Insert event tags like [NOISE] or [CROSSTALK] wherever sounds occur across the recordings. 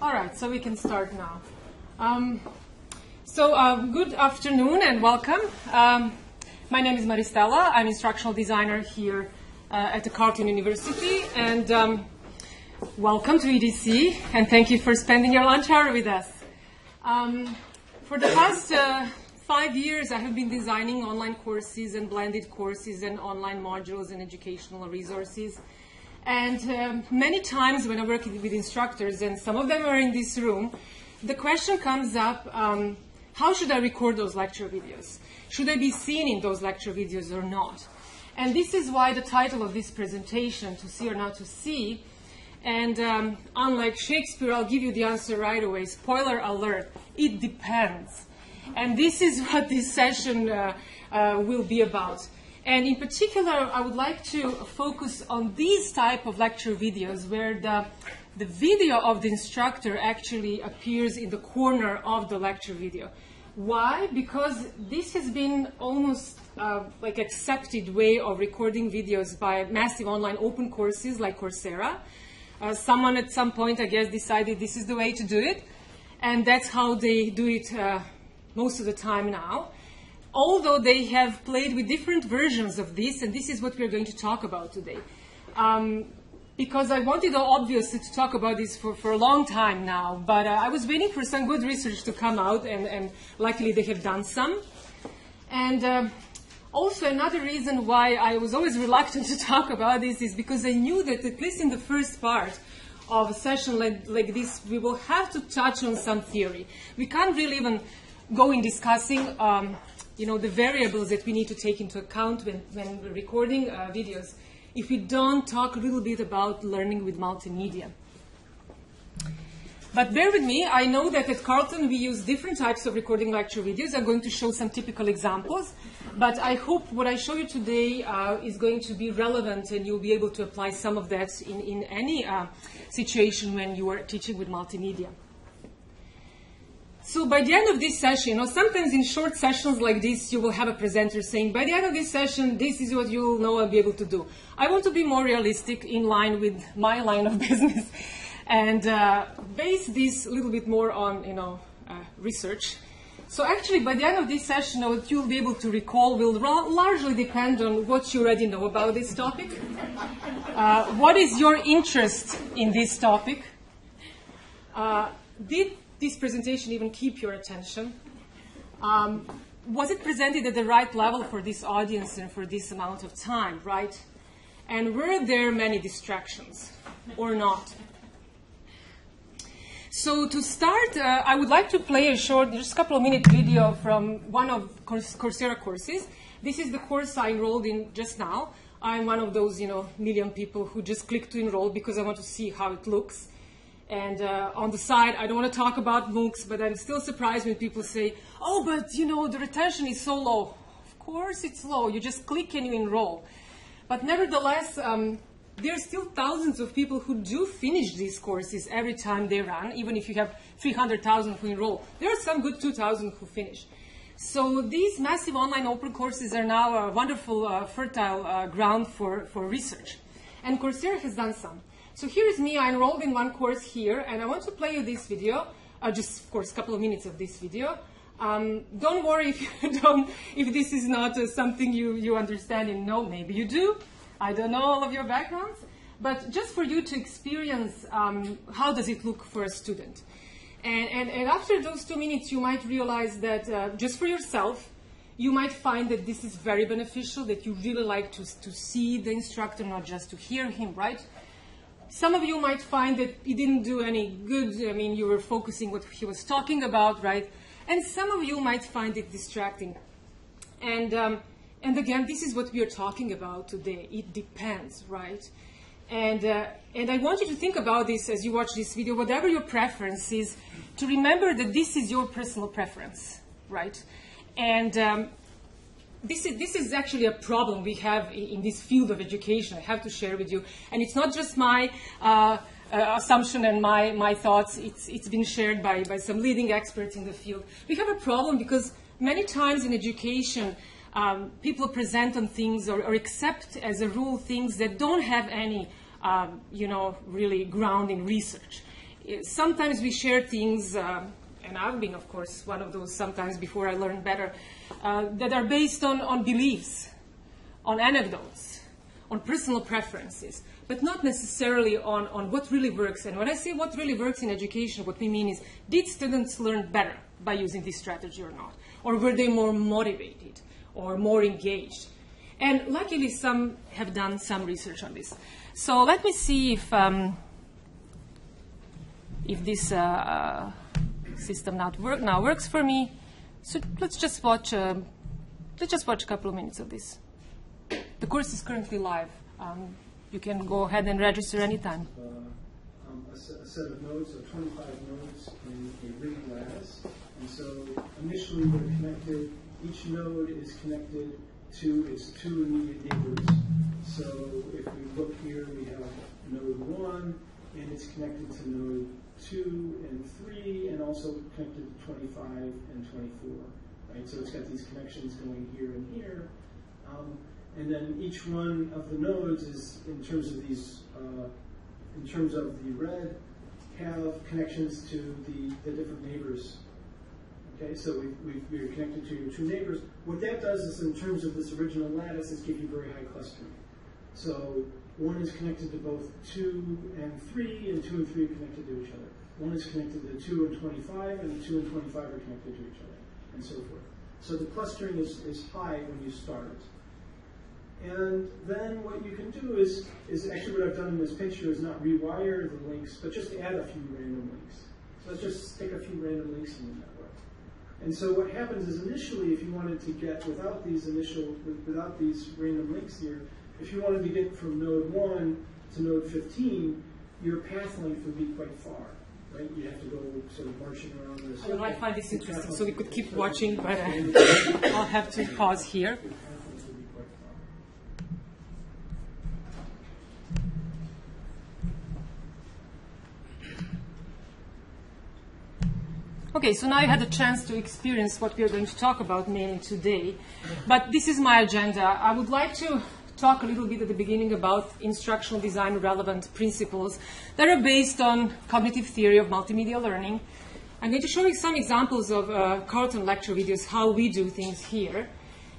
All right, so we can start now. Um, so, uh, good afternoon and welcome. Um, my name is Maristela. I'm instructional designer here uh, at the Carleton University, and um, welcome to EDC, and thank you for spending your lunch hour with us. Um, for the past uh, five years, I have been designing online courses and blended courses and online modules and educational resources. And um, many times when I work with instructors, and some of them are in this room, the question comes up, um, how should I record those lecture videos? Should I be seen in those lecture videos or not? And this is why the title of this presentation, To See or Not to See, and um, unlike Shakespeare, I'll give you the answer right away. Spoiler alert, it depends. And this is [LAUGHS] what this session uh, uh, will be about. And in particular, I would like to focus on these type of lecture videos where the, the video of the instructor actually appears in the corner of the lecture video. Why? Because this has been almost uh, like accepted way of recording videos by massive online open courses like Coursera. Uh, someone at some point, I guess, decided this is the way to do it, and that's how they do it uh, most of the time now. Although they have played with different versions of this, and this is what we're going to talk about today. Um, because I wanted, obviously, to talk about this for, for a long time now, but uh, I was waiting for some good research to come out, and, and luckily they have done some. And uh, also, another reason why I was always reluctant to talk about this is because I knew that, at least in the first part, of a session like, like, this, we will have to touch on some theory. We can't really even go in discussing, um, you know, the variables that we need to take into account when, when we're recording uh, videos if we don't talk a little bit about learning with multimedia. But bear with me, I know that at Carleton we use different types of recording lecture videos. I'm going to show some typical examples, but I hope what I show you today uh, is going to be relevant and you'll be able to apply some of that in, in any uh, situation when you are teaching with multimedia. So by the end of this session, you know, sometimes in short sessions like this, you will have a presenter saying, by the end of this session, this is what you'll know I'll be able to do. I want to be more realistic in line with my [LAUGHS] line of business and uh, base this a little bit more on, you know, uh, research. So actually, by the end of this session, what you'll be able to recall will largely depend on what you already know about this topic. Uh, what is your interest in this topic? Uh, did this presentation even keep your attention? Um, was it presented at the right level for this audience and for this amount of time, right? And were there many distractions or not? So to start, uh, I would like to play a short, just a couple of minute video from one of Coursera courses. This is the course I enrolled in just now. I'm one of those, you know, million people who just click to enroll because I want to see how it looks. And uh, on the side, I don't want to talk about MOOCs, but I'm still surprised when people say, oh, but you know, the retention is so low. Of course it's low. You just click and you enroll. But nevertheless, um, there are still thousands of people who do finish these courses every time they run, even if you have 300,000 who enroll. There are some good 2,000 who finish. So these massive online open courses are now a wonderful, uh, fertile uh, ground for, for research. And Coursera has done some. So here is me, I enrolled in one course here, and I want to play you this video, uh, just of course a couple of minutes of this video. Um, don't worry if you [LAUGHS] don't, if this is not uh, something you, you understand and know, maybe you do. I don't know all of your backgrounds, but just for you to experience um, how does it look for a student. And, and, and, after those two minutes, you might realize that uh, just for yourself, you might find that this is very beneficial, that you really like to, to see the instructor, not just to hear him, right? Some of you might find that he didn't do any good. I mean, you were focusing what he was talking about, right? And some of you might find it distracting. And, um, and again, this is what we are talking about today. It depends, right? And, uh, and I want you to think about this as you watch this video, whatever your preference is, to remember that this is your personal preference, right? And, um, this is, this is actually a problem we have in this field of education, I have to share with you. And it's not just my uh, uh, assumption and my, my thoughts, it's, it's been shared by, by some leading experts in the field. We have a problem because many times in education, um, people present on things or, or, accept as a rule things that don't have any, um, you know, really ground in research. eh, sometimes we share things, uh, and I've been, of course, one of those sometimes before I learned better, uh, that are based on, on beliefs, on anecdotes, on personal preferences, but not necessarily on, on what really works. And when I say what really works in education, what we mean is did students learn better by using this strategy or not? Or were they more motivated or more engaged? And luckily, some have done some research on this. So let me see if, um, if this uh, system now, work, now works for me. So let's just watch, uh, let's just watch a couple of minutes of this. The course is currently live. Um, you can go ahead and register anytime. Uh, um, a, set, a, set of nodes, so 25 nodes in a ring lattice. And so initially they're connected, each node is connected to its two immediate neighbors. So if we look here, we have node 1, and it's connected to node 2 and 3, and also connected to 25 and 24. Right? So it's got these connections going here and here. Um, and then each one of the nodes is, in terms of these, uh, in terms of the red, have connections to the, the different neighbors Okay, so we, we, are connected to your two neighbors. What that does is, in terms of this original lattice, is give you very high clustering. So one is connected to both 2 and 3, and 2 and 3 are connected to each other. One is connected to 2 and 25, and 2 and 25 are connected to each other, and so forth. So the clustering is, is high when you start. And then what you can do is, is actually what I've done in this picture is not rewire the links, but just add a few random links. So let's just stick a few random links in the network. And so what happens is initially, if you wanted to get, without these initial, without these random links here, if you wanted to get from node 1 to node 15, your path length would be quite far, right? You have to go sort of marching around this. I might find this interesting, so we could keep watching, but [LAUGHS] I'll have to pause here. Okay, so now you had a chance to experience what we are going to talk about mainly today. But this is my agenda. I would like to talk a little bit at the beginning about instructional design relevant principles that are based on cognitive theory of multimedia learning. I'm going to show you some examples of uh, Carleton lecture videos, how we do things here.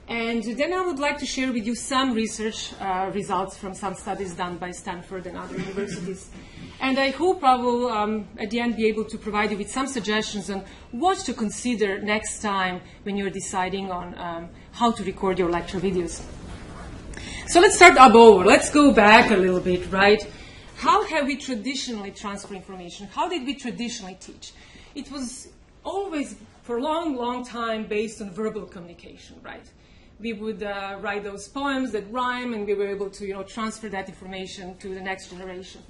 And then I would like to share with you some research uh, results from some studies done by Stanford and other universities. And I hope I will, um, at the end, be able to provide you with some suggestions on what to consider next time when you're deciding on um, how to record your lecture videos. So let's start above. Let's go back a little bit, right? How have we traditionally transferred information? How did we traditionally teach? It was always, for a long, long time, based on verbal communication, right? We would uh, write those poems that rhyme, and we were able to, you know, transfer that information to the next generation.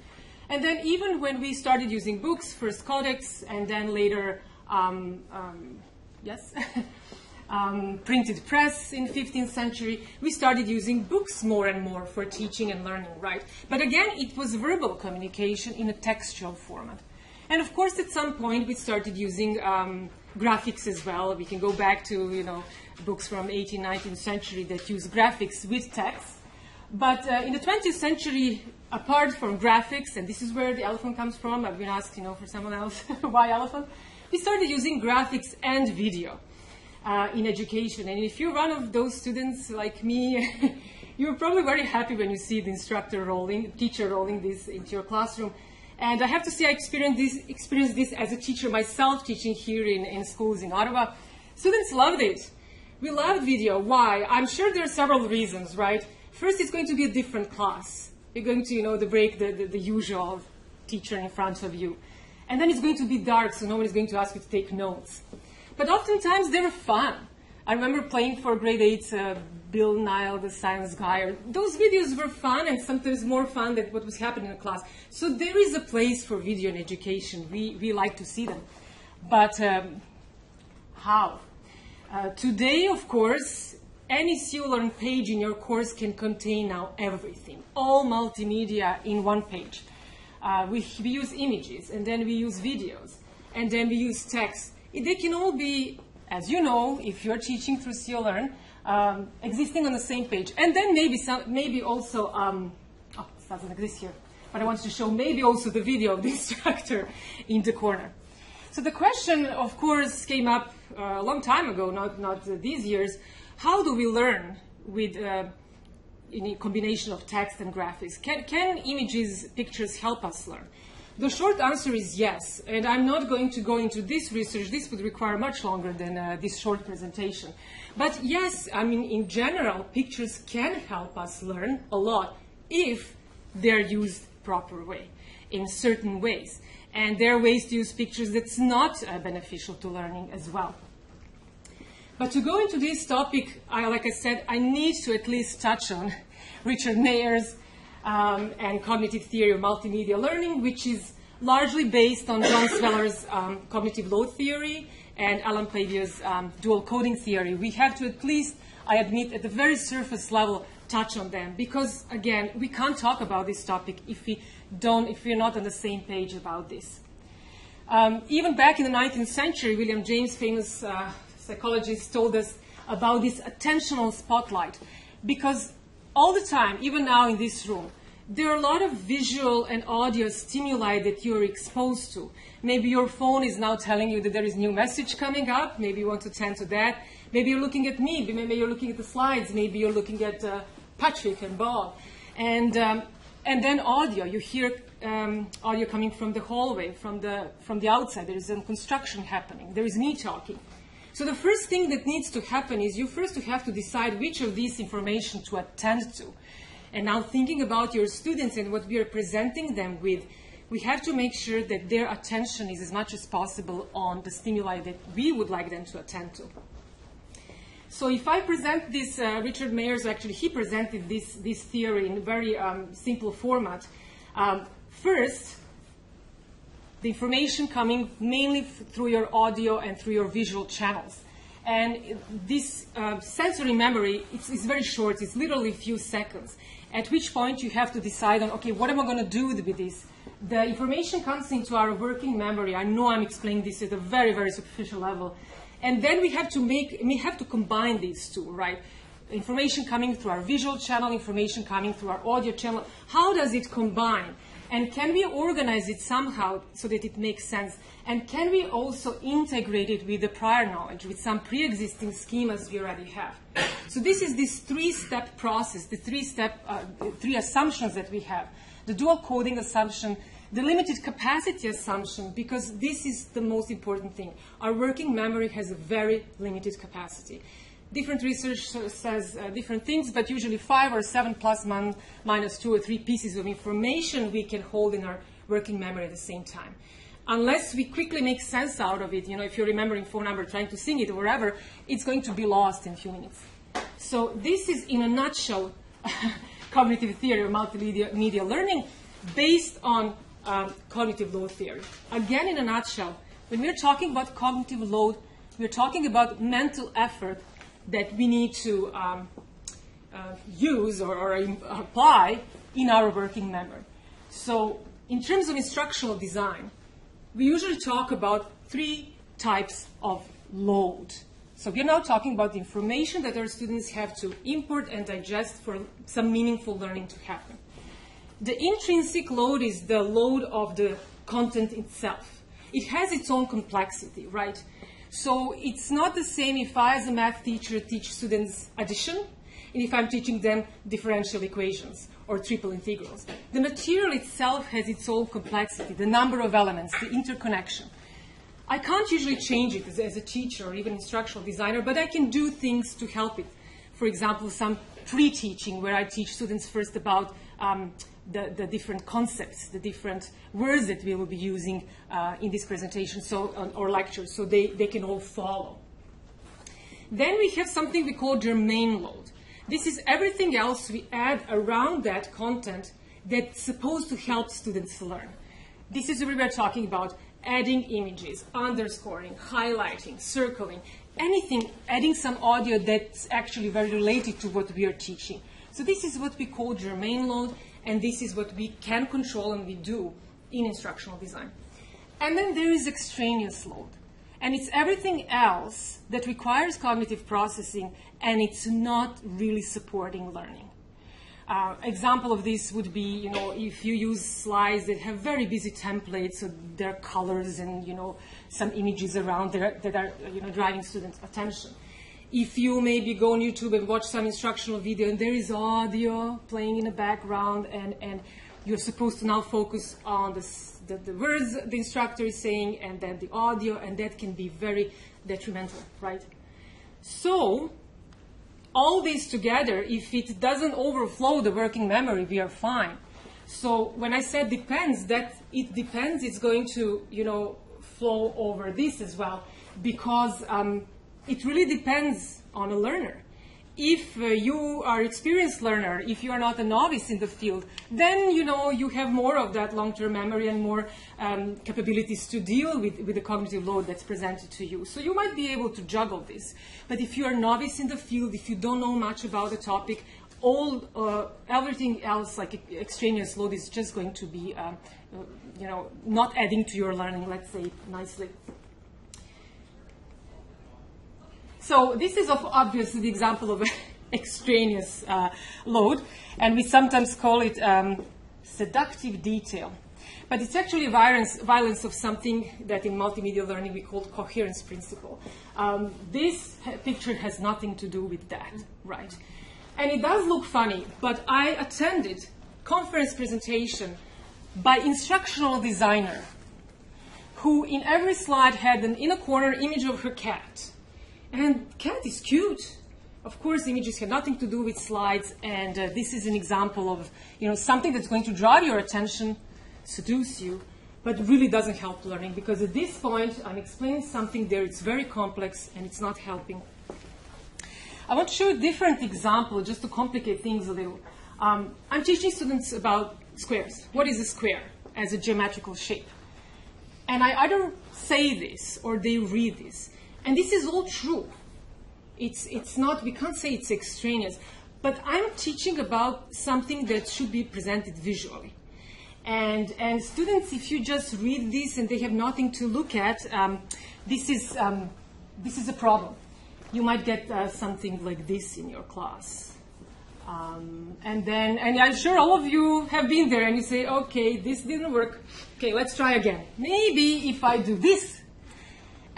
And then even when we started using books, first codex, and then later, um, um, yes, [LAUGHS] um, printed press in 15th century, we started using books more and more for teaching and learning, right? But again, it was verbal communication in a textual format. And of course, at some point, we started using um, graphics as well. We can go back to, you know, books from 18th, 19th century that use graphics with text. But uh, in the 20th century, apart from graphics, and this is where the elephant comes from, I've been asked, you know, for someone else, [LAUGHS] why elephant? We started using graphics and video uh, in education. And if you're one of those students like me, [LAUGHS] you're probably very happy when you see the instructor rolling, teacher rolling this into your classroom. And I have to say, I experienced this, experienced this as a teacher myself, teaching here in, in schools in Ottawa. Students loved it. We loved video. Why? I'm sure there are several reasons, right? First, it's going to be a different class. You're going to, you know, the break the, the, the usual teacher in front of you. And then it's going to be dark, so no one is going to ask you to take notes. But oftentimes they were fun. I remember playing for grade 8 uh, Bill Nye, the science guy. Those videos were fun and sometimes more fun than what was happening in class. So there is a place for video in education. We, we like to see them. But um, how? Uh, today, of course, any CULearn page in your course can contain now everything, all multimedia in one page. Uh, we, we use images, and then we use videos, and then we use text. They can all be, as you know, if you're teaching through CULearn, um, existing on the same page. And then maybe, some, maybe also, um, oh, it doesn't exist here. but I wanted to show maybe also the video of the [LAUGHS] instructor in the corner. So the question, of course, came up uh, a long time ago, not, not uh, these years. How do we learn with uh, a combination of text and graphics? Can, can images, pictures help us learn? The short answer is yes, and I'm not going to go into this research. This would require much longer than uh, this short presentation. But yes, I mean, in general, pictures can help us learn a lot if they're used proper way, in certain ways. And there are ways to use pictures that's not uh, beneficial to learning as well. But to go into this topic, I, like I said, I need to at least touch on [LAUGHS] Richard Mayer's um, and cognitive theory of multimedia learning, which is largely based on John Sweller's um, cognitive load theory and Allan Paivio's um, dual coding theory. We have to at least, I admit, at the very surface level, touch on them because, again, we can't talk about this topic if we don't, if we're not on the same page about this. Um, even back in the 19th century, William James, famous uh, psychologist, told us about this attentional spotlight because all the time, even now in this room, there are a lot of visual and audio stimuli that you're exposed to. Maybe your phone is now telling you that there is new message coming up. Maybe you want to tend to that. Maybe you're looking at me. Maybe you're looking at the slides. Maybe you're looking at uh, Patrick and Bob. And, um, and then audio. You hear um, audio coming from the hallway, from the, from the outside. There is some construction happening. There is me talking. So the first thing that needs to happen is you first have to decide which of these information to attend to. And now thinking about your students and what we are presenting them with, we have to make sure that their attention is as much as possible on the stimuli that we would like them to attend to. So if I present this, uh, Richard Mayers, actually, he presented this, this theory in a very um, simple format. Um, first, the information coming mainly through your audio and through your visual channels. And this uh, sensory memory, it's, it's, very short, it's literally a few seconds at which point you have to decide on, okay, what am I going to do with this? The information comes into our working memory. I know I'm explaining this at a very, very superficial level. And then we have to make, we have to combine these two, right? Information coming through our visual channel, information coming through our audio channel. How does it combine? And can we organize it somehow so that it makes sense? And can we also integrate it with the prior knowledge, with some pre-existing schemas we already have? So this is this three-step process, the three-step, uh, three assumptions that we have. The dual coding assumption, the limited capacity assumption, because this is the most important thing. Our working memory has a very limited capacity. Different research says uh, different things, but usually five or seven plus minus two or three pieces of information we can hold in our working memory at the same time. Unless we quickly make sense out of it, you know, if you're remembering phone number, trying to sing it or whatever, it's going to be lost in a few minutes. So this is, in a nutshell, [LAUGHS] cognitive theory or multimedia learning based on um, cognitive load theory. Again, in a nutshell, when we're talking about cognitive load, we're talking about mental effort that we need to um, uh, use or, or, apply in our working memory. So, in terms of instructional design, we usually talk about three types of load. So, we're now talking about the information that our students have to import and digest for some meaningful learning to happen. The intrinsic load is the load of the content itself. It has its own complexity, right? So it's not the same if I, as a math teacher, teach students addition, and if I'm teaching them differential equations or triple integrals. The material itself has its own complexity, the number of elements, the interconnection. I can't usually change it as, as a teacher or even instructional designer, but I can do things to help it. For example, some pre-teaching where I teach students first about um, the, the, different concepts, the different words that we will be using uh, in this presentation so, or lecture, so they, they can all follow. Then we have something we call germane load. This is everything else we add around that content that's supposed to help students learn. This is where we're talking about adding images, underscoring, highlighting, circling, anything, adding some audio that's actually very related to what we are teaching. So this is what we call germane load, and this is what we can control and we do in instructional design. And then there is extraneous load. And it's everything else that requires cognitive processing and it's not really supporting learning. uh, example of this would be, you know, if you use slides that have very busy templates, so there are colors and, you know, some images around there that are, you know, driving students' attention. If you maybe go on YouTube and watch some instructional video and there is audio playing in the background and, and you're supposed to now focus on the, the, the words the instructor is saying and then the audio, and that can be very detrimental, right? So, all these together, if it doesn't overflow the working memory, we are fine. So when I said depends, that it depends, it's going to, you know, flow over this as well, because um, it really depends on a learner if uh, you are experienced learner, if you are not a novice in the field, then you know you have more of that long-term memory and more um, capabilities to deal with, with the cognitive load that's presented to you. So you might be able to juggle this. But if you are novice in the field, if you don't know much about the topic, all uh, everything else like extraneous load is just going to be, uh, uh you know, not adding to your learning. Let's say nicely. So this is obviously the example of an [LAUGHS] extraneous uh, load, and we sometimes call it um, seductive detail. But it's actually violence, violence of something that in multimedia learning we call coherence principle. Um, this picture has nothing to do with that, right? And it does look funny, but I attended conference presentation by instructional designer who in every slide had an inner corner image of her cat and cat is cute. Of course, images have nothing to do with slides, and uh, this is an example of you know something that's going to draw your attention, seduce you, but really doesn't help learning because at this point I'm explaining something there. It's very complex and it's not helping. I want to show a different example just to complicate things a little. Um, I'm teaching students about squares. What is a square as a geometrical shape? And I either say this or they read this. And this is all true. It's, it's not, we can't say it's extraneous, but I'm teaching about something that should be presented visually. And, and students, if you just read this and they have nothing to look at, um, this, is, um, this is a problem. You might get uh, something like this in your class. Um, and then, and I'm sure all of you have been there and you say, okay, this didn't work. Okay, let's try again. Maybe if I do this,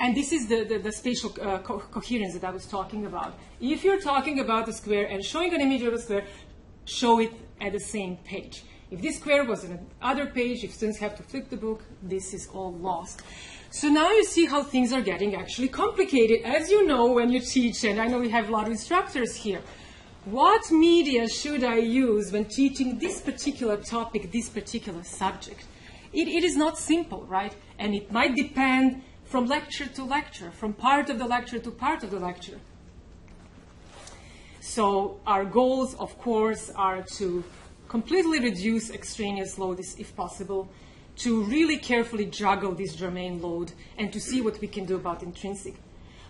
and this is the, the, the spatial uh, co coherence that I was talking about. If you're talking about a square and showing an image of a square, show it at the same page. If this square was on another page, if students have to flip the book, this is all lost. So now you see how things are getting actually complicated, as you know when you teach, and I know we have a lot of instructors here. What media should I use when teaching this particular topic, this particular subject? It, it is not simple, right? And it might depend from lecture to lecture, from part of the lecture to part of the lecture. So our goals, of course, are to completely reduce extraneous load if possible, to really carefully juggle this germane load, and to see what we can do about intrinsic.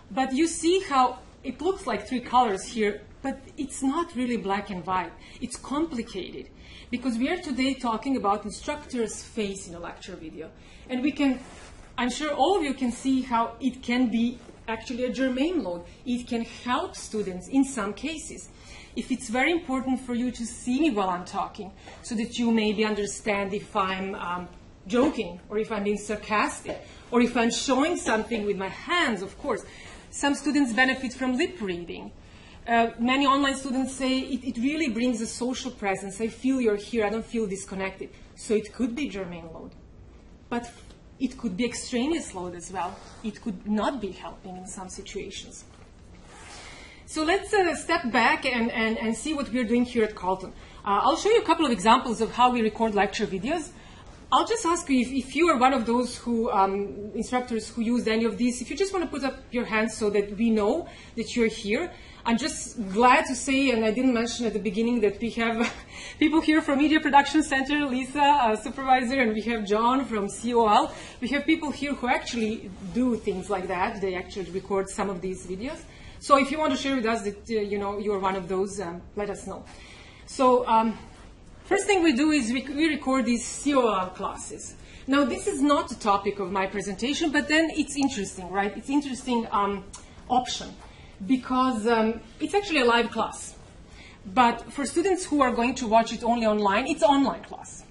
But you see how it looks like three colors here, but it's not really black and white. It's complicated because we are today talking about instructor's face in a lecture video. And we can I'm sure all of you can see how it can be actually a germane load. It can help students in some cases. If it's very important for you to see me while I'm talking, so that you maybe understand if I'm um, joking, or if I'm being sarcastic, or if I'm showing something with my hands, of course. Some students benefit from lip reading. Uh, many online students say it, it, really brings a social presence. I feel you're here, I don't feel disconnected. So it could be germane load. But it could be extraneous load as well. It could not be helping in some situations. So let's uh, step back and, and, and see what we're doing here at Carleton. Uh, I'll show you a couple of examples of how we record lecture videos. I'll just ask you if, if you are one of those who um, instructors who use any of these, if you just want to put up your hands so that we know that you're here. I'm just glad to say, and I didn't mention at the beginning, that we have [LAUGHS] people here from Media Production Center, Lisa, supervisor, and we have John from COL. We have people here who actually do things like that. They actually record some of these videos. So if you want to share with us that uh, you know you're one of those, um, let us know. So um, first thing we do is we, we record these COL classes. Now this is not the topic of my presentation, but then it's interesting, right? It's interesting um, option because um, it's actually a live class. But for students who are going to watch it only online, it's online class.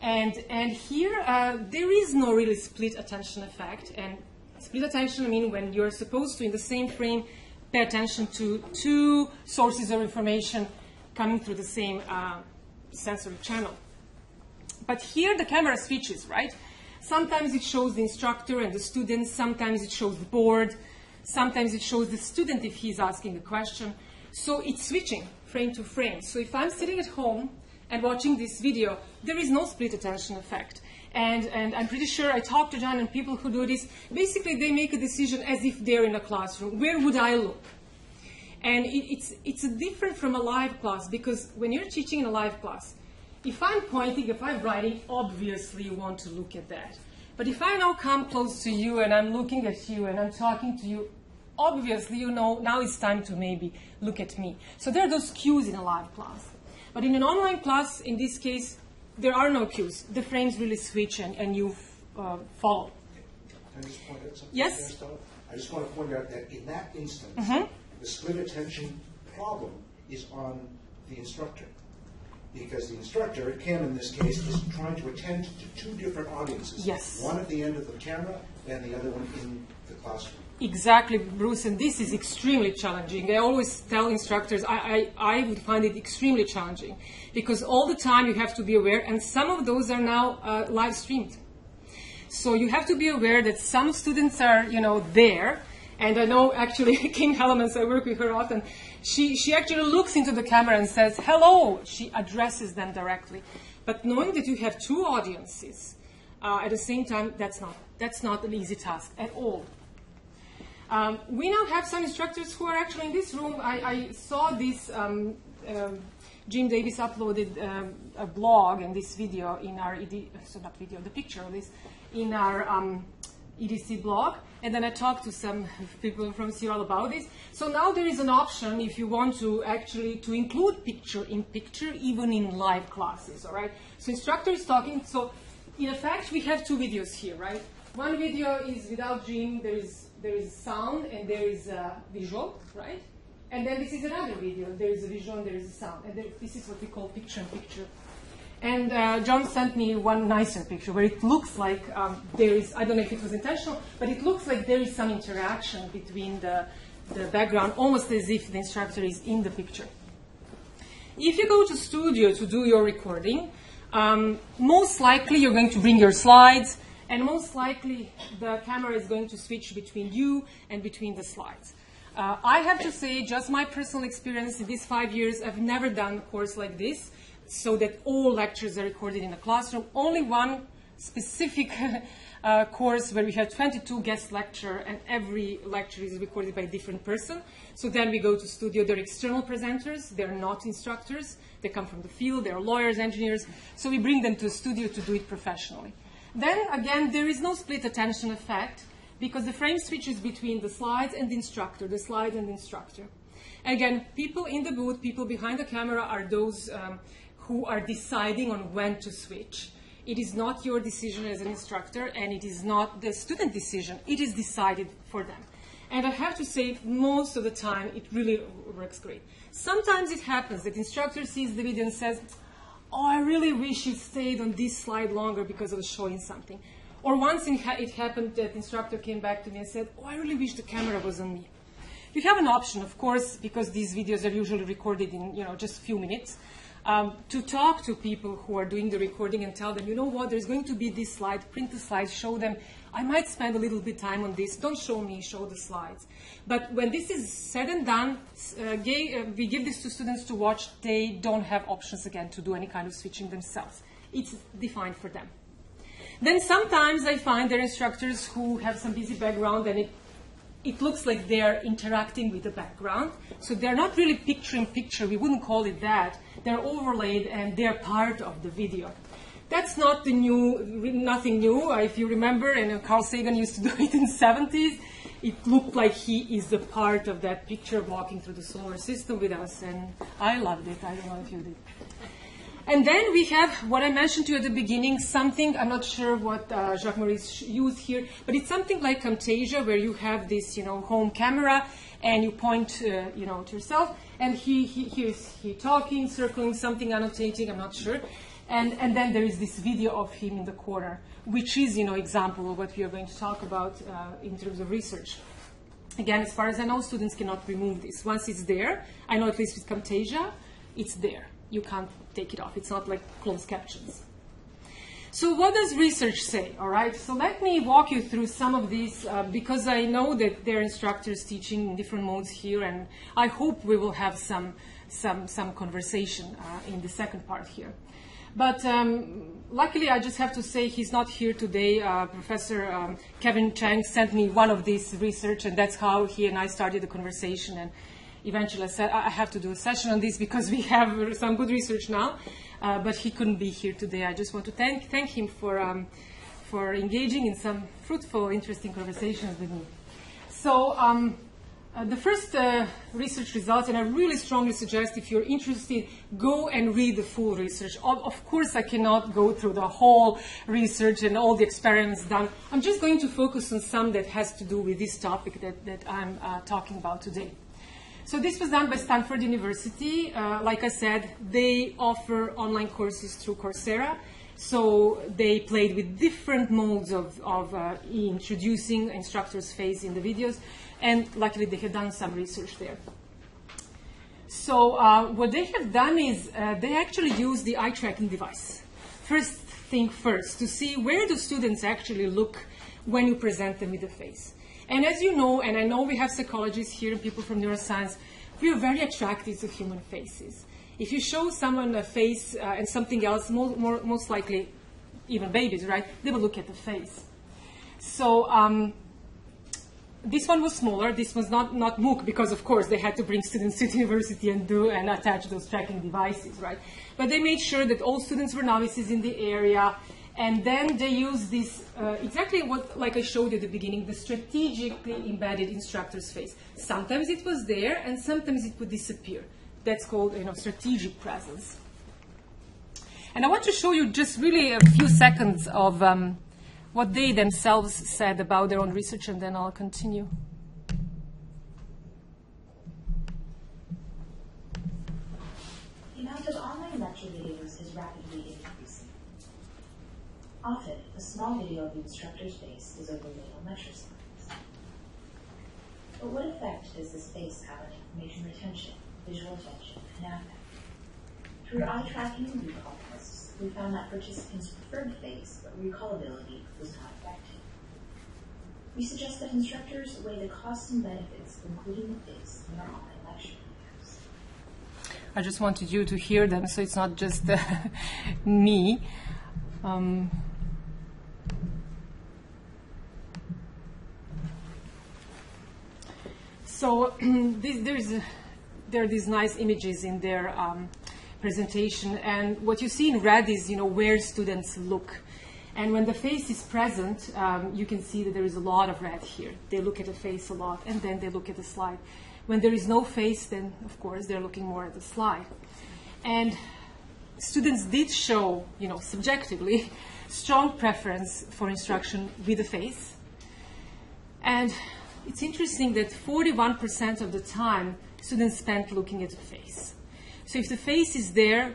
And, and here, uh, there is no really split attention effect. And split attention, I mean, when you're supposed to, in the same frame, pay attention to two sources of information coming through the same uh, sensory channel. But here the camera switches, right? Sometimes it shows the instructor and the students, sometimes it shows the board, sometimes it shows the student if he's asking a question. So it's switching frame to frame. So if I'm sitting at home and watching this video, there is no split attention effect. And, and I'm pretty sure I talk to John and people who do this, basically they make a decision as if they're in a classroom. Where would I look? And it, it's, it's different from a live class because when you're teaching in a live class, if I'm pointing, if I'm writing, obviously you want to look at that. But if I now come close to you and I'm looking at you and I'm talking to you, obviously you know now it's time to maybe look at me. So there are those cues in a live class. But in an online class, in this case, there are no cues. The frames really switch and, and you uh, follow. Can I just point out something? Yes. I just want to point out that in that instance, Mm-hmm. the split attention problem is on the instructor. Because the instructor, Kim in this case, is trying to attend to two different audiences. Yes. One at the end of the camera and the other one in the classroom. Exactly, Bruce, and this is extremely challenging. I always tell instructors I, I, I would find it extremely challenging because all the time you have to be aware, and some of those are now uh, live streamed. So you have to be aware that some students are, you know, there. And I know actually [LAUGHS] Kim Hellemans, I work with her often, she, she actually looks into the camera and says, hello. She addresses them directly. But knowing that you have two audiences uh, at the same time, that's not, that's not an easy task at all. Um, we now have some instructors who are actually in this room. I, I saw this, um, um Jim Davis uploaded um, a blog and this video in our, ED, so not video, the picture of this, in our um, EDC blog. And then I talked to some people from CRL about this. So now there is an option if you want to actually to include picture in picture, even in live classes, all right? So instructor is talking. So in effect, we have two videos here, right? One video is without Jim, there is there is sound and there is a visual, right? And then this is another video. There is a visual and there is a sound. And there, this is what we call picture in picture. And uh, John sent me one nicer picture where it looks like um, there is, I don't know if it was intentional, but it looks like there is some interaction between the, the background, almost as if the instructor is in the picture. If you go to studio to do your recording, um, most likely you're going to bring your slides, and most likely the camera is going to switch between you and between the slides. Uh, I have to say, just my personal experience in these five years, I've never done a course like this, so that all lectures are recorded in a classroom. Only one specific [LAUGHS] uh, course where we have 22 guest lecture, and every lecture is recorded by a different person. So then we go to studio. They're external presenters. They're not instructors. They come from the field. They're lawyers, engineers. So we bring them to a studio to do it professionally. Then again, there is no split attention effect because the frame switches between the slides and the instructor, the slide and the instructor. Again, people in the booth, people behind the camera are those um, who are deciding on when to switch. It is not your decision as an instructor, and it is not the student decision. It is decided for them. And I have to say, most of the time, it really works great. Sometimes it happens that instructor sees the video and says, oh, I really wish you stayed on this slide longer because I was showing something. Or once it happened that the instructor came back to me and said, oh, I really wish the camera was on me. You have an option, of course, because these videos are usually recorded in you know, just a few minutes, um, to talk to people who are doing the recording and tell them, you know what, there's going to be this slide, print the slide, show them. I might spend a little bit time on this. Don't show me, show the slides. But when this is said and done, uh, gay, uh, we give this to students to watch. They don't have options again to do any kind of switching themselves. It's defined for them. Then sometimes I find there are instructors who have some busy background and it, it looks like they're interacting with the background. So they're not really picture in picture. We wouldn't call it that. They're overlaid and they're part of the video. That's not the new, nothing new. If you remember, and Carl Sagan used to do it in the 70s, it looked like he is a part of that picture walking through the solar system with us, and I loved it. I don't know if you did. And then we have what I mentioned to you at the beginning, something, I'm not sure what uh, Jacques Maurice used here, but it's something like Camtasia where you have this, you know, home camera and you point, uh, you know, to yourself and he, he, he's he talking, circling something, annotating, I'm not sure. And, and then there is this video of him in the corner, which is, you know, example of what we are going to talk about uh, in terms of research. Again, as far as I know, students cannot remove this. Once it's there, I know at least with Camtasia, it's there. You can't take it off. It's not like closed captions. So what does research say? All right. So let me walk you through some of these uh, because I know that there are instructors teaching in different modes here, and I hope we will have some some some conversation uh, in the second part here. But um, luckily, I just have to say he's not here today. Uh, Professor um, Kevin Chang sent me one of these research, and that's how he and I started the conversation. And eventually, I said I have to do a session on this [LAUGHS] because we have some good research now uh, but he couldn't be here today. I just want to thank, thank him for, um, for engaging in some fruitful, interesting conversations with me. So um, uh, the first uh, research results, and I really strongly suggest if you're interested, go and read the full research. Of, of, course, I cannot go through the whole research and all the experiments done. I'm just going to focus on some that has to do with this topic that, that I'm uh, talking about today. So this was done by Stanford University. Uh, like I said, they offer online courses through Coursera. So they played with different modes of, of uh, introducing instructors' face in the videos, and luckily they have done some research there. So uh, what they have done is uh, they actually use the eye tracking device. First thing first, to see where do students actually look when you present them with the face. And as you know, and I know we have psychologists here and people from neuroscience, we are very attracted to human faces. If you show someone a face uh, and something else, more, more, most likely, even babies, right, they will look at the face. So um, this one was smaller. This was not, not MOOC because, of course, they had to bring students to the [LAUGHS] university and do and attach those tracking devices, right? But they made sure that all students were novices in the area and then they used this, uh, exactly what, like I showed you at the beginning, the strategically embedded instructor's face. Sometimes it was there, and sometimes it would disappear. That's called, you know, strategic presence. And I want to show you just really a few seconds of um, what they themselves said about their own research, and then I'll continue. The amount of online lecture videos is rapidly increasing. Often, a small video of the instructor's face is overlaid on lecture slides. But what effect does this face have on information retention, visual attention, and affect? Through eye tracking and recall tests, we found that participants preferred face, but recallability was not affected. We suggest that instructors weigh the costs and benefits including the face in their online lecture. I just wanted you to hear them, so it's not just uh, [LAUGHS] me. Um, So [CLEARS THROAT] this, there's there are these nice images in their um, presentation, and what you see in red is you know where students look. And when the face is present, um, you can see that there is a lot of red here. They look at the face a lot, and then they look at the slide. When there is no face, then of course they're looking more at the slide. And students did show, you know, subjectively, strong preference for instruction with the face. And it's interesting that 41% of the time students spent looking at the face. So if the face is there,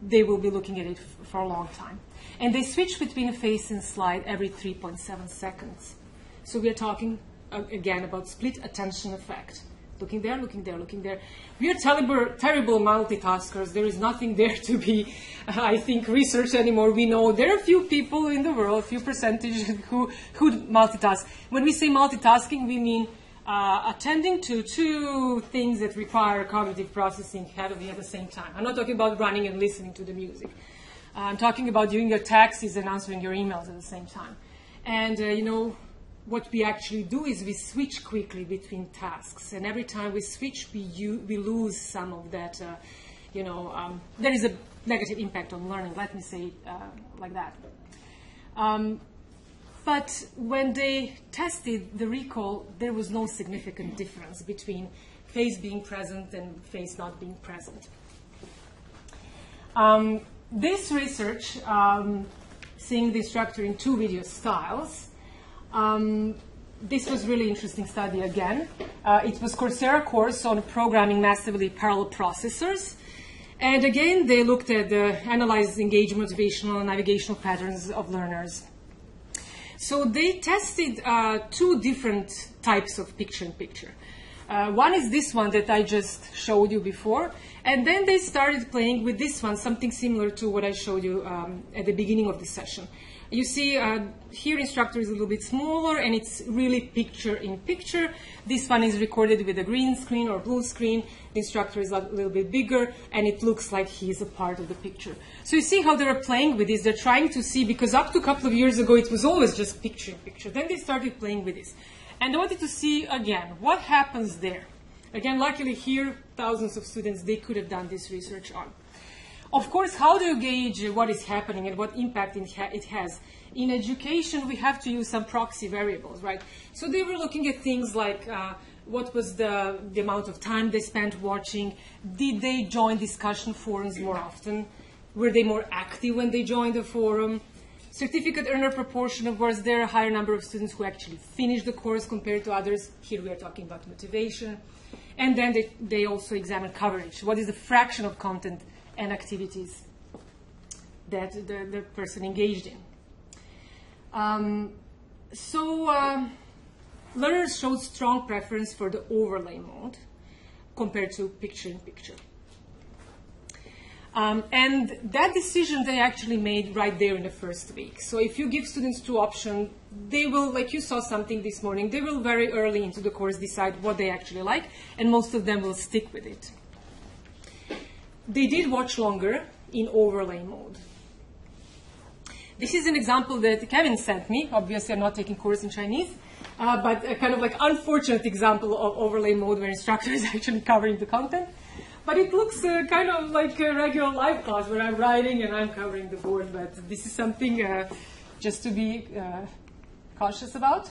they will be looking at it for a long time. And they switch between a face and slide every 3.7 seconds. So we are talking uh, again about split attention effect looking there, looking there, looking there. We are terrible, terrible multitaskers. There is nothing [LAUGHS] there to be, uh, I think, researched anymore. We know there are few people in the world, a few percentage [LAUGHS] who, who multitask. When we say multitasking, we mean uh, attending to two things that require cognitive processing heavily at the same time. I'm not talking about running and listening to the music. Uh, I'm talking about doing your taxes and answering your emails at the same time. And, uh, you know, what we actually do is we switch quickly between tasks. And every time we switch, we, we lose some of that, uh, you know, um, there is a negative impact on learning, let me say like that. Um, but when they tested the recall, there was no significant difference between face being present and face not being present. Um, this research, um, seeing the instructor in two video styles, um, this was really interesting study again. Uh, it was Coursera course on programming massively parallel processors. And again, they looked at the analyzed engagement, motivational, and navigational patterns of learners. So they tested uh, two different types of picture-in-picture. Uh, one is this one that I just showed you before, and then they started playing with this one, something similar to what I showed you um, at the beginning of the session. You see uh, here instructor is a little bit smaller and it's really picture in picture. This one is recorded with a green screen or blue screen. Instructor is a little bit bigger and it looks like he is a part of the picture. So you see how they're playing with this. They're trying to see, because up to a couple of years ago it was always just picture in picture. Then they started playing with this. And they wanted to see again, what happens there? Again, luckily here, thousands of students, they could have done this research on. Of course, how do you gauge what is happening and what impact it has? In education, we have to use some proxy variables, right? So they were looking at things like uh, what was the, the amount of time they spent watching, did they join discussion forums more often, were they more active when they joined the forum, certificate earner proportion, of was there a higher number of students who actually finished the course compared to others? Here we are talking about motivation. And then they, they also examine coverage. What is the fraction of content and activities that the, the person engaged in. Um, so um, learners showed strong preference for the overlay mode compared to picture-in-picture. Um, and that decision they actually made right there in the first week. So if you give students two options, they will, like you saw something this morning, they will very early into the course decide what they actually like, and most of them will stick with it they did watch longer in overlay mode. This is an example that Kevin sent me. Obviously, I'm not taking course in Chinese, uh, but a kind of like unfortunate example of overlay mode where instructor [LAUGHS] is actually covering the content. But it looks uh, kind of like a regular live class where I'm writing and I'm covering the board. But this is something uh, just to be uh, cautious about.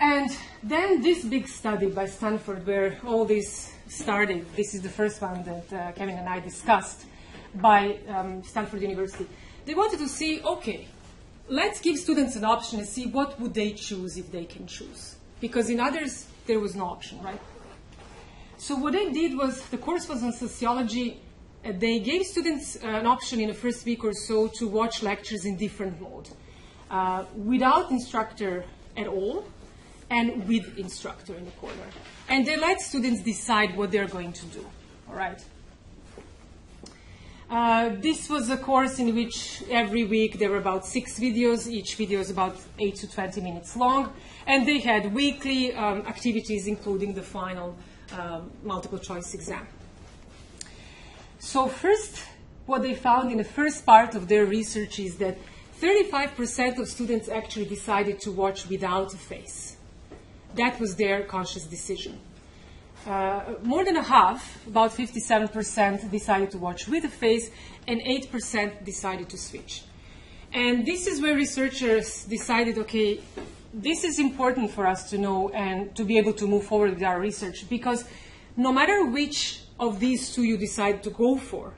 And then this big study by Stanford where all this started. This is the first one that uh, Kevin and I discussed by um, Stanford University. They wanted to see, okay, let's give students an option and see what would they choose if they can choose. Because in others, there was no option, right? So what they did was, the course was on sociology. Uh, they gave students uh, an option in the first week or so to watch lectures in different mode. Uh, without instructor at all, and with instructor in the corner. And they let students decide what they're going to do. All right. Uh, this was a course in which every week there were about six videos. Each video is about 8 to 20 minutes long. And they had weekly um, activities, including the final um, multiple choice exam. So, first, what they found in the first part of their research is that 35% of students actually decided to watch without a face that was their conscious decision. Uh, more than a half, about 57%, decided to watch with a face, and 8% decided to switch. And this is where researchers decided okay, this is important for us to know and to be able to move forward with our research because no matter which of these two you decide to go for,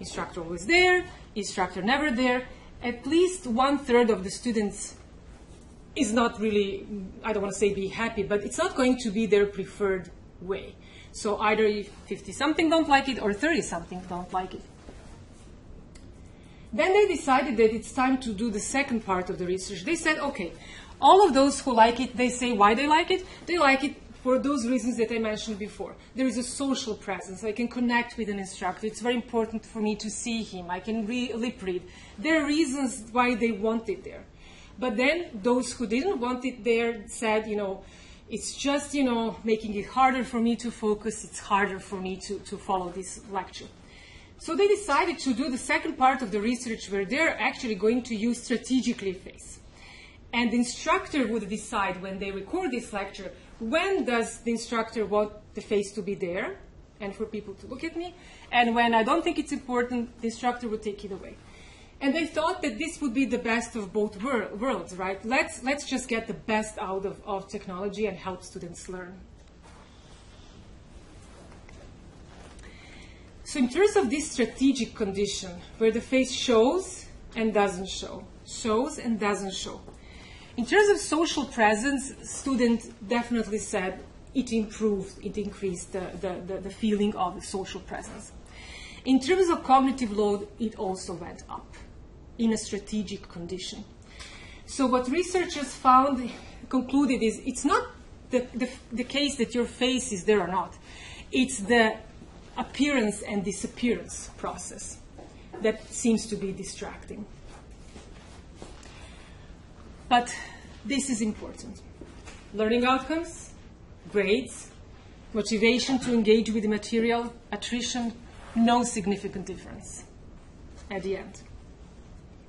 instructor was there, instructor never there, at least one third of the students is not really, I don't want to say be happy, but it's not going to be their preferred way. So either 50 something don't like it or 30 something don't like it. Then they decided that it's time to do the second part of the research. They said, okay, all of those who like it, they say why they like it. They like it for those reasons that I mentioned before. There is a social presence. I can connect with an instructor. It's very important for me to see him. I can re- lip read. There are reasons why they want it there. But then those who didn't want it there said, you know, it's just, you know, making it harder for me to focus. It's harder for me to, to follow this lecture. So they decided to do the second part of the research where they're actually going to use strategically face. And the instructor would decide when they record this lecture, when does the instructor want the face to be there and for people to look at me, and when I don't think it's important, the instructor would take it away. And they thought that this would be the best of both wor- worlds, right? Let's, let's just get the best out of, of technology and help students learn. So, in terms of this strategic condition, where the face shows and doesn't show, shows and doesn't show, in terms of social presence, students definitely said it improved, it increased the, the, the, the feeling of social presence. In terms of cognitive load, it also went up in a strategic condition. So, what researchers found, concluded is it's not the, the, the case that your face is there or not, it's the appearance and disappearance process that seems to be distracting. But this is important. Learning outcomes, grades, motivation to engage with the material, attrition, no significant difference at the end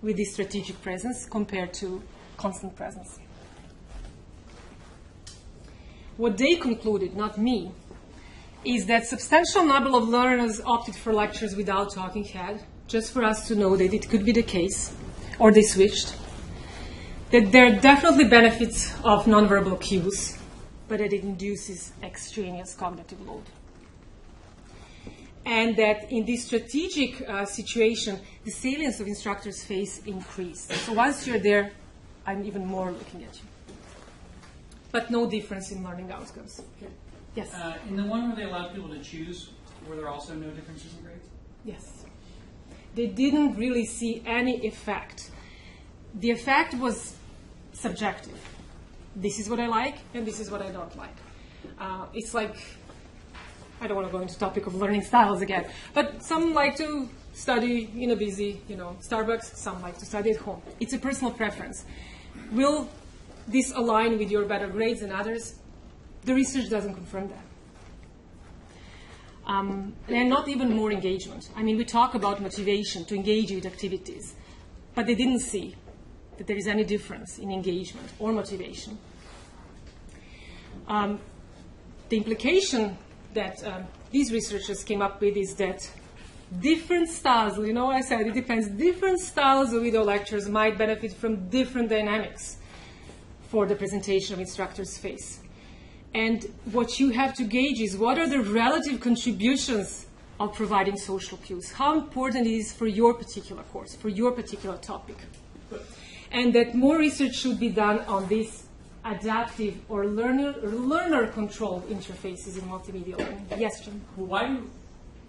with this strategic presence compared to constant presence. What they concluded, not me, is that substantial number of learners opted for lectures without talking head, just for us to know that it could be the case, or they switched. That there are definitely benefits of nonverbal cues, but that it induces extraneous cognitive load. And that in this strategic uh, situation, the salience of instructors' face increased. So once you're there, I'm even more looking at you. But no difference in learning outcomes. Yes. Uh, in the one where they allowed people to choose, were there also no differences in grades? Yes. They didn't really see any effect. The effect was subjective. This is what I like, and this is what I don't like. Uh, it's like I don't want to go into topic of learning styles again, but some like to study in a busy, you know, Starbucks. Some like to study at home. It's a personal preference. Will this align with your better grades than others? The research doesn't confirm that. Um, and not even more engagement. I mean, we talk about motivation to engage with activities, but they didn't see that there is any difference in engagement or motivation. Um, the implication that um, these researchers came up with is that different styles, you know, I said it depends, different styles of video lectures might benefit from different dynamics for the presentation of instructor's face. And what you have to gauge is what are the relative contributions of providing social cues? How important it is for your particular course, for your particular topic. And that more research should be done on these adaptive or learner, learner controlled interfaces in multimedia. Yes, Jim? Why do,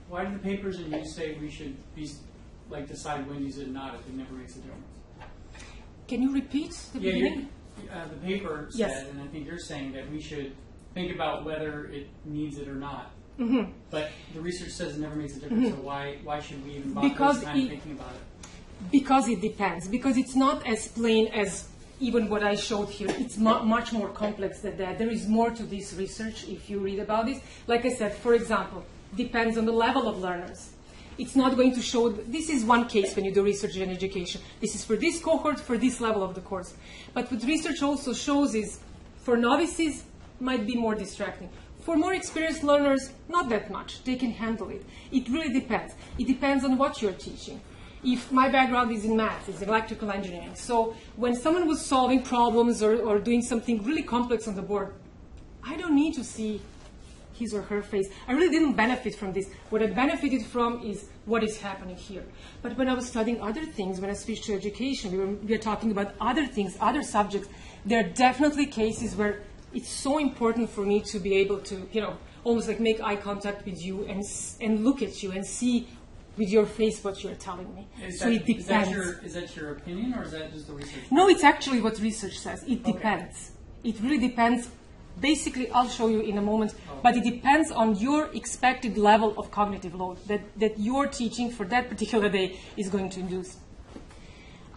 why do the papers and you say we should be, like decide when to use it or not if it never makes a difference? Can you repeat the Yeah, beginning? uh, the paper said, Yes. and I think you're saying that we should think about whether it needs it or not. Mm-hmm. But the research says it never makes a difference, so why, why should we even bother Because time it- thinking about it? Because it depends. Because it's not as plain as even what I showed here. It's mu- much more complex than that. There is more to this research if you read about this. Like I said, for example, depends on the level of learners. It's not going to show, this is one case when you do research in education. This is for this cohort, for this level of the course. But what research also shows is for novices, might be more distracting. For more experienced learners, not that much. They can handle it. It really depends. It depends on what you're teaching if my background is in math, is electrical engineering. So when someone was solving problems or, or doing something really complex on the board, I don't need to see his or her face. I really didn't benefit from this. What I benefited from is what is happening here. But when I was studying other things, when I switched to education, we were, we were talking about other things, other subjects. There are definitely cases where it's so important for me to be able to, you know, almost like make eye contact with you and, and look at you and see with your face what you're telling me. Is so that, it is that depends. your is that your opinion or is that just the research? No, it's actually what research says. It Okay. depends. It really depends. Basically, I'll show you in a moment, but it depends on your expected level of cognitive load that, that your teaching for that particular day is going to induce.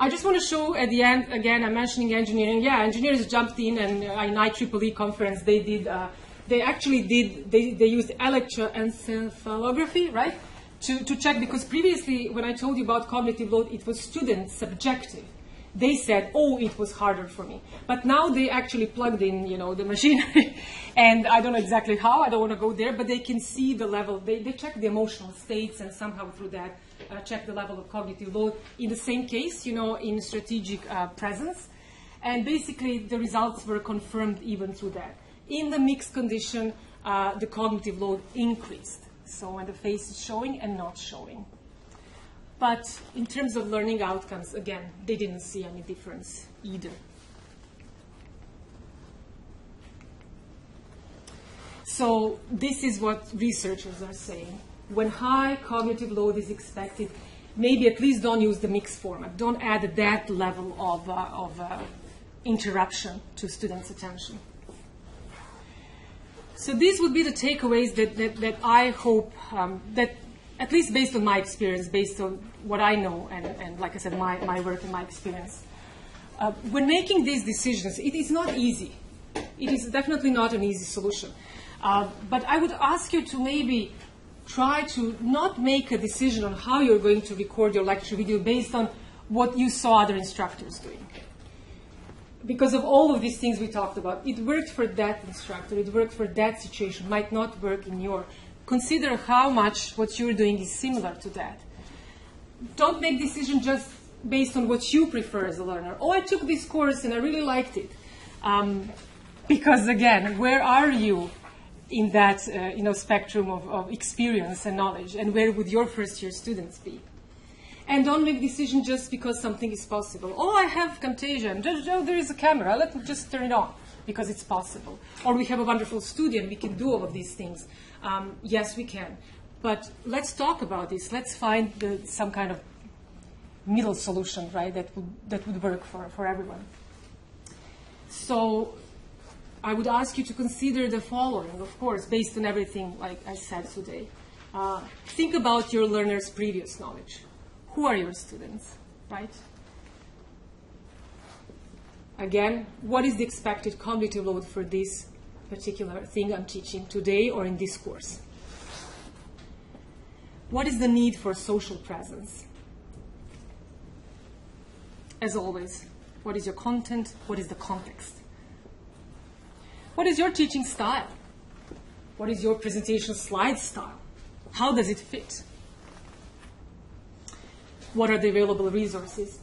I just want to show at the end, again, I'm mentioning engineering. Yeah, engineers jumped in and uh, in IEEE conference, they did, uh, they actually did, they, they used electroencephalography, right? To, to check, because previously when I told you about cognitive load, it was student subjective. They said, oh, it was harder for me. But now they actually plugged in, you know, the machinery. [LAUGHS] and I don't know exactly how, I don't want to go there, but they can see the level. They, they check the emotional states and somehow through that uh, check the level of cognitive load. In the same case, you know, in strategic uh, presence. And basically, the results were confirmed even through that. In the mixed condition, uh, the cognitive load increased So when the face is showing and not showing. But in terms of learning outcomes, again, they didn't see any difference either. So this is what researchers are saying. When high cognitive load is expected, maybe at least don't use the mixed format. Don't add that level of, uh, of uh, interruption to students' attention. So these would be the takeaways that, that, that I hope um, that, at least based on my experience, based on what I know, and, and like I said, my, my work and my experience. Uh, when making these decisions, it is not easy. It is definitely not an easy solution. Uh, but I would ask you to maybe try to not make a decision on how you're going to record your lecture video based on what you saw other instructors doing. Because of all of these things we talked about, it worked for that instructor, it worked for that situation, might not work in your. Consider how much what you're doing is similar to that. Don't make decisions just based on what you prefer as a learner. Oh, I took this course and I really liked it. Um, because again, where are you in that uh, you know, spectrum of, of experience and knowledge, and where would your first year students be? And don't make decisions just because something is possible. Oh, I have Camtasia, oh, there is a camera, let me just turn it on because it's possible. Or we have a wonderful studio and we can do all of these things. Um, yes, we can. But let's talk about this. Let's find the, some kind of middle solution, right, that would, that would work for, for everyone. So I would ask you to consider the following, of course, based on everything like I said today. Uh, think about your learner's previous knowledge. Who are your students, right? Again, what is the expected cognitive load for this particular thing I'm teaching today or in this course? What is the need for social presence? As always, what is your content? What is the context? What is your teaching style? What is your presentation slide style? How does it fit? What are the available resources?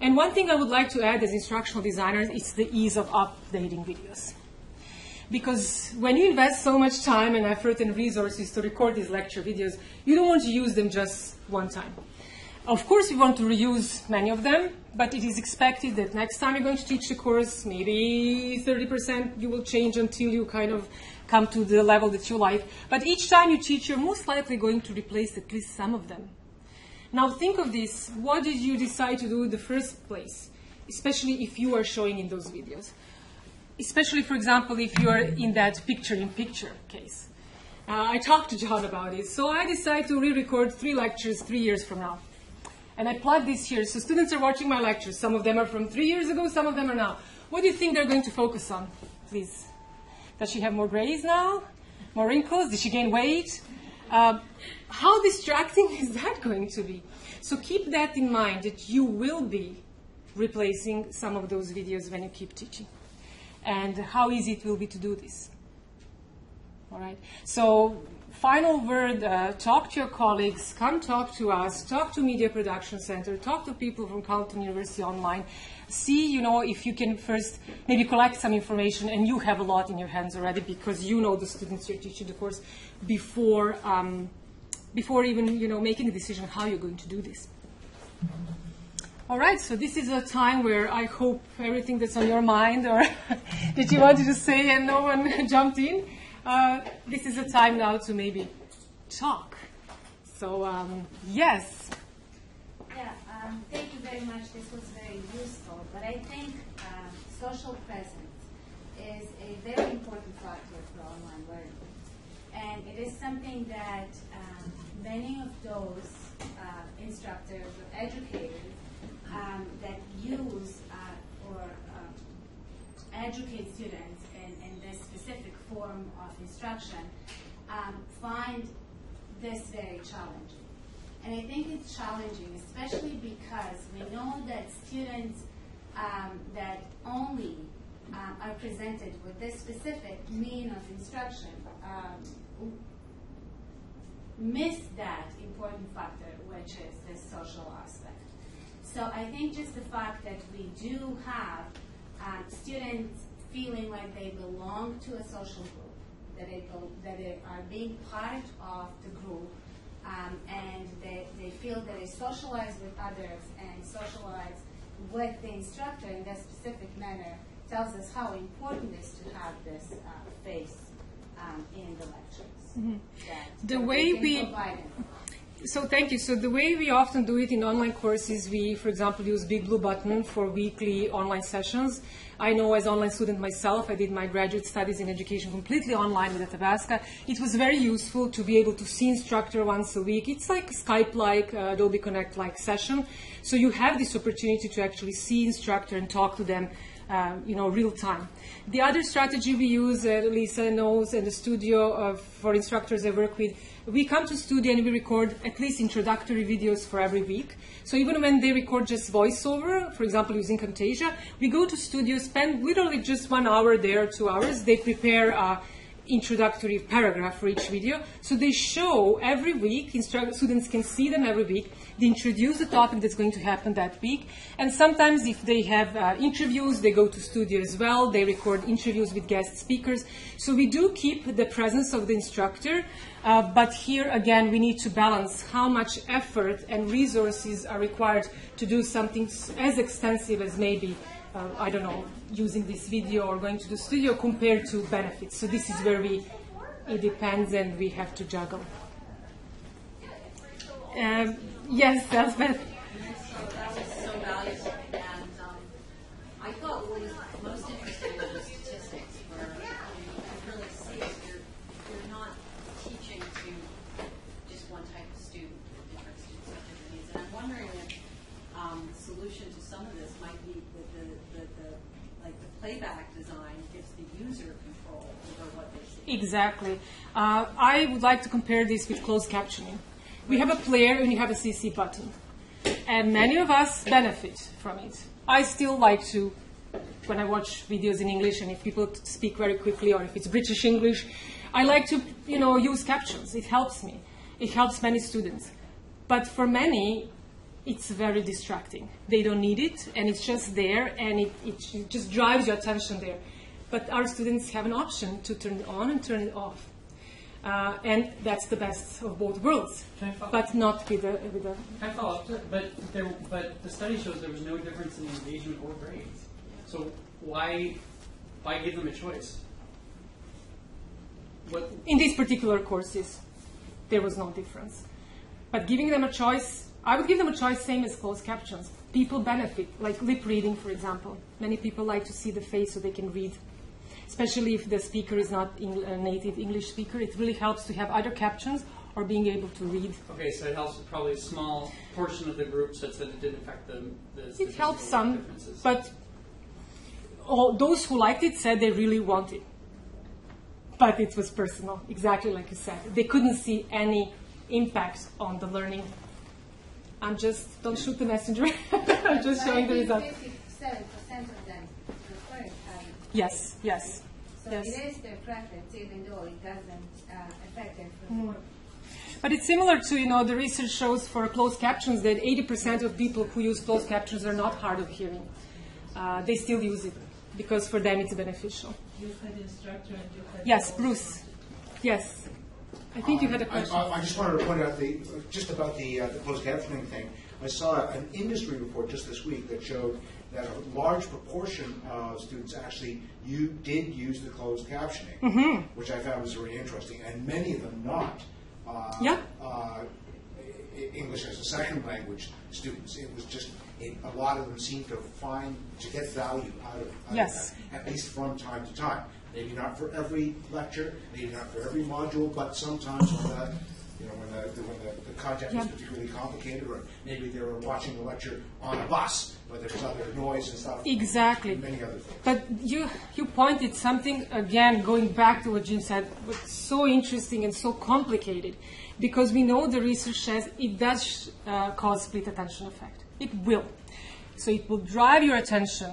And one thing I would like to add as instructional designers is the ease of updating videos. Because when you invest so much time and effort and resources to record these lecture videos, you don't want to use them just one time. Of course, we want to reuse many of them, but it is expected that next time you're going to teach the course, maybe 30% you will change until you kind of come to the level that you like. But each time you teach, you're most likely going to replace at least some of them. Now think of this. What did you decide to do in the first place? Especially if you are showing in those videos. Especially, for example, if you are in that picture-in-picture case. Uh, I talked to John about it. So I decided to re-record three lectures three years from now. And I plug this here. So students are watching my lectures. Some of them are from three years ago, some of them are now. What do you think they're going to focus on, please? Does she have more grays now? More wrinkles? Did she gain weight? Uh, how distracting [LAUGHS] is that going to be? So keep that in mind that you will be replacing some of those videos when you keep teaching. And how easy it will be to do this. All right. So final word, uh, talk to your colleagues, come talk to us, talk to Media Production Center, talk to people from Carleton University Online. See, you know, if you can first maybe collect some information and you have a lot in your hands already because you know the students you're teaching the course before, um, before even, you know, making a decision how you're going to do this. All right, so this is a time where I hope everything that's on your mind or [LAUGHS] that you wanted to say and no one [LAUGHS] jumped in uh, this is a time now to maybe talk. So, um, yes. Yeah, um, thank you very much. This was very useful. But I think um, social presence is a very important factor for online learning. And it is something that many of those uh, instructors or educators um, that use uh, or um, educate students in, in this specific form of instruction um, find this very challenging. And I think it's challenging, especially because we know that students um, that only um, are presented with this specific mean of instruction um, miss that important factor, which is the social aspect. So I think just the fact that we do have um, students feeling like they belong to a social group, that they, that they are being part of the group um, and they, they feel that they socialize with others and socialize with the instructor in that specific manner tells us how important it is to have this uh, face um, in the lectures. Mm-hmm. The way we can we- provide it. So thank you. So the way we often do it in online courses, we, for example, use Big Blue Button for weekly online sessions. I know as online student myself, I did my graduate studies in education completely online with Athabasca. It was very useful to be able to see instructor once a week. It's like Skype-like, uh, Adobe Connect-like session. So you have this opportunity to actually see instructor and talk to them uh, you know, real time. The other strategy we use, uh, Lisa knows, in the studio for instructors I work with, we come to studio and we record at least introductory videos for every week. So even when they record just voiceover, for example, using Camtasia, we go to studio, spend literally just one hour there, two hours. They prepare uh, introductory paragraph for each video. So they show every week, students can see them every week. They introduce the topic that's going to happen that week. And sometimes if they have uh, interviews, they go to studio as well. They record interviews with guest speakers. So we do keep the presence of the instructor. Uh, but here again, we need to balance how much effort and resources are required to do something as extensive as maybe uh, I don't know, using this video or going to the studio compared to benefits. So this is where we, it depends and we have to juggle. Um, yes, that's better. That was so valuable, and um, I thought what was most interesting were the statistics, where you can really see if you're, you're not teaching to just one type of student, or different students with different needs. And I'm wondering if um, the solution to some of this might be that the, the, the, like the playback design gives the user control over what they see. Exactly. Uh, I would like to compare this with closed captioning. We have a player and you have a CC button. And many of us benefit from it. I still like to, when I watch videos in English and if people speak very quickly or if it's British English, I like to, you know, use captions. It helps me. It helps many students. But for many, it's very distracting. They don't need it, and it's just there, and it, it just drives your attention there. But our students have an option to turn it on and turn it off. Uh, and that's the best of both worlds, Can I follow- but not with a, with a Can I follow up? But there, but the study shows there was no difference in engagement or grades. So why, why give them a choice? What, in these particular courses, there was no difference. But giving them a choice, I would give them a choice same as closed captions. People benefit, like lip reading, for example. Many people like to see the face so they can read, especially if the speaker is not Eng- a uh, native English speaker. It really helps to have either captions or being able to read. okay, so it helps probably a small portion of the group such that it didn't affect the, the It helps some, differences. but all, those who liked it said they really want it. But it was personal, exactly like you said. They couldn't see any impact on the learning. I'm just, don't shoot the messenger. [LAUGHS] I'm just showing the result. Fifty-seven percent of them prefer having. Yes, yes. So Yes. it is their preference, even though it doesn't uh, affect their performance. But it's similar to, you know, the research shows for closed captions that 80% of people who use closed captions are not hard of hearing. Uh, they still use it because for them it's beneficial. You had instructor and you had. Yes, Bruce. Yes. I think you had a question. I, I just wanted to point out the, just about the, uh, the closed captioning thing. I saw an industry report just this week that showed that a large proportion of students actually you did use the closed captioning, Mm-hmm. which I found was very interesting, and many of them not. Uh, Yeah. uh, English as a second language students. It was just it, a lot of them seemed to find to get value out of, out Yes. of that, at least from time to time. Maybe not for every lecture, maybe not for every module, but sometimes when the you know when the when the, the content Yeah. is particularly complicated, or maybe they were watching a lecture on a bus, but there was other noise and stuff. Exactly. and many other things. But you, you pointed something, again, going back to what Jim said, was so interesting and so complicated. Because we know the research says it does uh, cause split attention effect. It will. So it will drive your attention,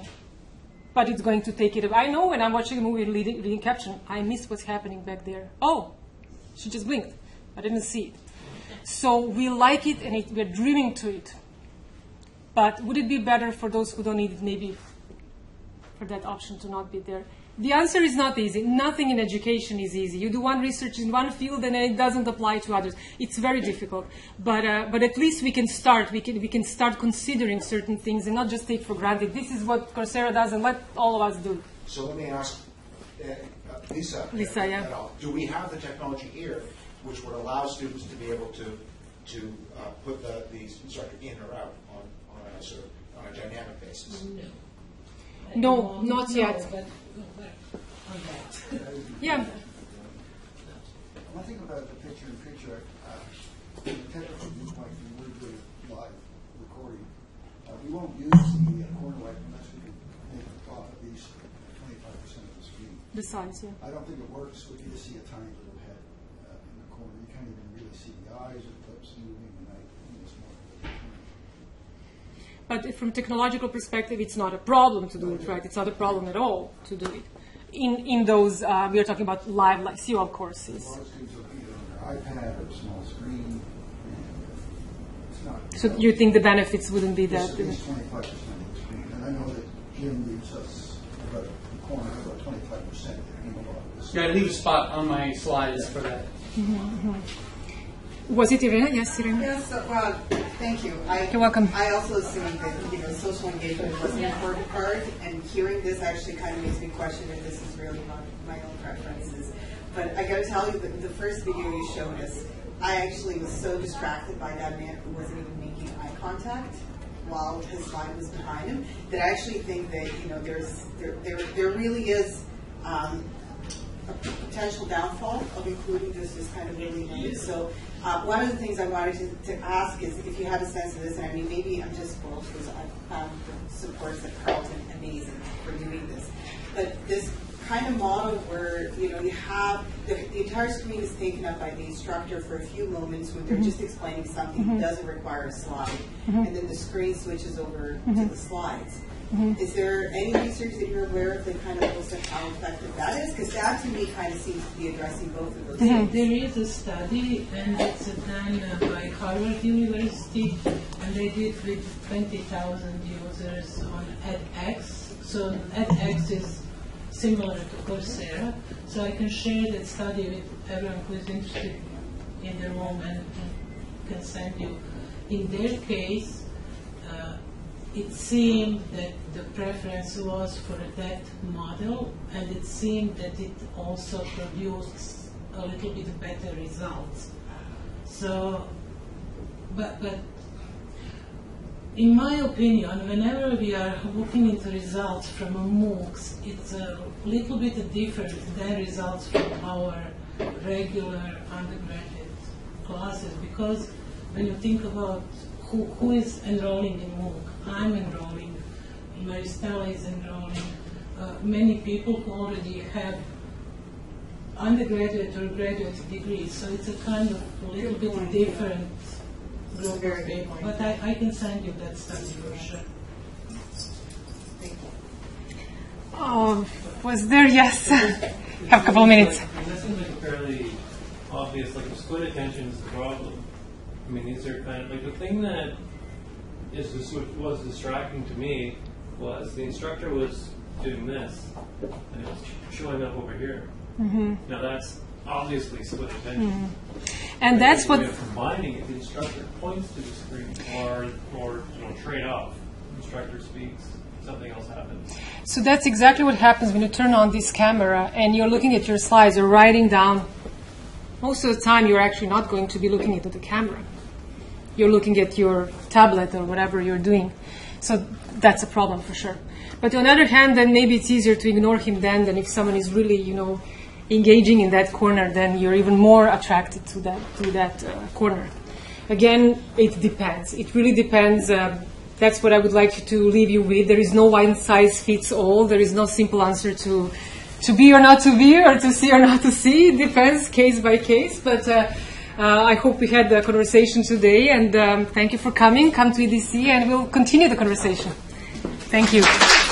but it's going to take it away. I know when I'm watching a movie reading, reading caption, I miss what's happening back there. Oh, she just blinked. I didn't see it. So we like it and it, we're dreaming to it. But would it be better for those who don't need it, maybe for that option to not be there? The answer is not easy. Nothing in education is easy. You do one research in one field and it doesn't apply to others. It's very difficult. But, uh, but at least we can start. We can, we can start considering certain things and not just take for granted. This is what Coursera does and let all of us do. So let me ask uh, uh, Lisa. Lisa, yeah. Do we have the technology here which would allow students to be able to, to uh, put the, the instructor in or out on, on a sort of, on a dynamic basis? No, not yet. but we'll on that. [LAUGHS] Yeah. One thing about the picture-in-picture, uh, from a technical viewpoint, we would do live recording. Uh, we won't use the uh, corner light unless we can make it off at least twenty-five percent of the screen. The size, yeah. I don't think it works if you just see a tiny little head uh, in the corner. You can't even really see the eyes or the lips moving, and I think it's more. But from a technological perspective, it's not a problem to do it, right? It's not a problem at all to do it. In, in those, uh, we are talking about live, like COL A courses. lot of students will either on their iPad or small screen, and it's not. So you think the benefits wouldn't be that? at least twenty-five percent of the screen, and I know that Jim leaves us about a corner, about twenty-five percent, you know, of this. Yeah, I leave a spot on my slides for that. Was it Irina? Yes, Irina. Yes, uh, well, thank you. I- You're welcome. I also assumed that, you know, social engagement was an important part, and hearing this actually kind of makes me question if this is really not my own preferences. But I gotta tell you, that the first video you showed us, I actually was so distracted by that man who wasn't even making eye contact while his slide was behind him, that I actually think that, you know, there's, there, there, there really is, um, a potential downfall of including this as kind of really new. So uh, one of the things I wanted to, to ask is if you have a sense of this, and I mean, maybe I'm just bold because I've found um, the supports at Carleton amazing for doing this. But this kind of model where, you know, you have, the, the entire screen is taken up by the instructor for a few moments when they're mm-hmm. just explaining something that mm-hmm. doesn't require a slide, mm-hmm. and then the screen switches over to the slides. Mm-hmm. Is there any research that you're aware of that kind of looks at how effective that is? Because that to me kind of seems to be addressing both of those things. There is a study, and it's done by Harvard University, and they did with 20,000 users on edX. So edX is similar to Coursera. So I can share that study with everyone who is interested in the room and, and can send you. In their case, it seemed that the preference was for that model, and it seemed that it also produced a little bit better results. So, but, but in my opinion, whenever we are looking into results from MOOCs, it's a little bit different than results from our regular undergraduate classes because when you think about who, who is enrolling in MOOC, I'm enrolling, Maristela is enrolling, uh, many people who already have undergraduate or graduate degrees, so it's a kind of a little bit different group of people. But I, I can send you that study for sure. Thank you. Oh, was there? Yes. [LAUGHS] Have a couple of minutes. And that seems like a fairly obvious, like, if split attention is the problem. I mean, these are kind of, like, the thing that is was distracting to me was the instructor was doing this, and it was showing up over here. Mm-hmm. Now, that's obviously split attention. Mm-hmm. And that's what combining it, the instructor points to the screen, or, or, you know, trade off. Instructor speaks, something else happens. So that's exactly what happens when you turn on this camera and you're looking at your slides or writing down. Most of the time, you're actually not going to be looking into the camera. You're looking at your tablet or whatever you're doing. So that's a problem for sure. But on the other hand, then maybe it's easier to ignore him then than if someone is really, you know, engaging in that corner, then you're even more attracted to that to that uh, corner. Again, it depends. It really depends. Um, that's what I would like to leave you with. There is no one size fits all. There is no simple answer to to be or not to be, or to see or not to see. It depends case by case. But uh, uh, I hope we had the conversation today, and um, thank you for coming. Come to EDC, and we'll continue the conversation. Thank you.